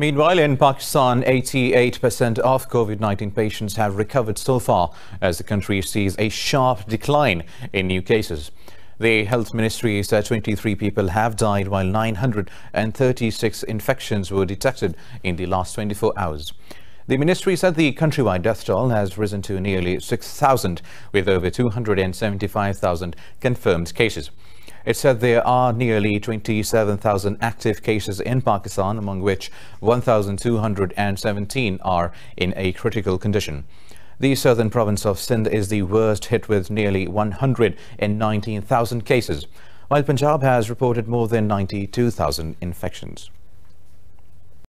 Meanwhile, in Pakistan, 88% of COVID-19 patients have recovered so far as the country sees a sharp decline in new cases. The Health Ministry said 23 people have died while 936 infections were detected in the last 24 hours. The ministry said the countrywide death toll has risen to nearly 6,000 with over 275,000 confirmed cases. It said there are nearly 27,000 active cases in Pakistan, among which 1,217 are in a critical condition. The southern province of Sindh is the worst hit with nearly 119,000 cases, while Punjab has reported more than 92,000 infections.